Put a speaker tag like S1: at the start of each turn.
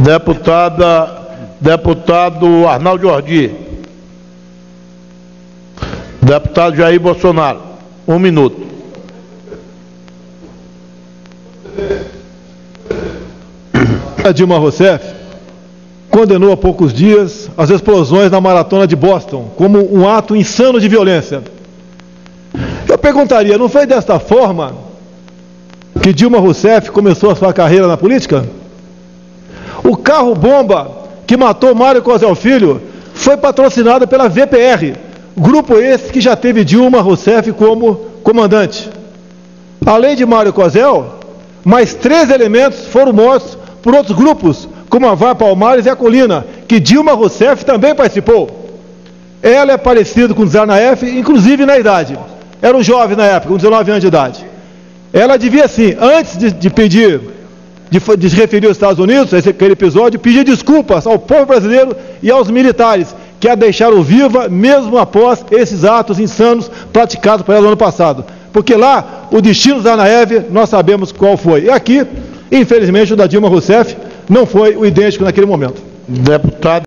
S1: Deputada, deputado Arnaldo Jordi. Deputado Jair Bolsonaro, um minuto.
S2: A Dilma Rousseff condenou há poucos dias as explosões na maratona de Boston como um ato insano de violência. Eu perguntaria, não foi desta forma que Dilma Rousseff começou a sua carreira na política? O carro-bomba que matou Mário Cosel Filho foi patrocinado pela VPR, grupo esse que já teve Dilma Rousseff como comandante. Além de Mário Cosel, mais três elementos foram mortos por outros grupos, como a VAR Palmares e a Colina, que Dilma Rousseff também participou. Ela é parecida com Zarnaef, inclusive na idade. Era um jovem na época, com 19 anos de idade. Ela devia, sim, antes de, de pedir, de, se referir aos Estados Unidos, esse, aquele episódio, pedir desculpas ao povo brasileiro e aos militares, que a deixaram viva, mesmo após esses atos insanos praticados por ela no ano passado. Porque lá, o destino da Anaeve, nós sabemos qual foi. E aqui, infelizmente, o da Dilma Rousseff não foi o idêntico naquele momento.
S1: Deputado